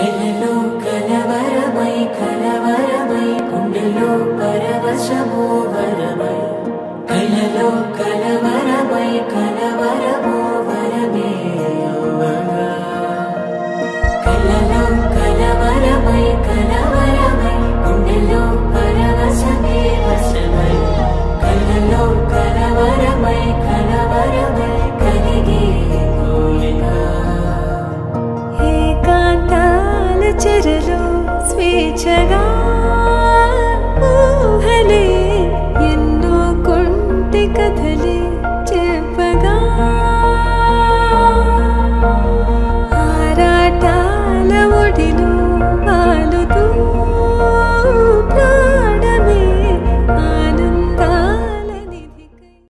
ो कलवरमै कलवरवै कुण्डलो परवशमोरवै कललो कलव जगा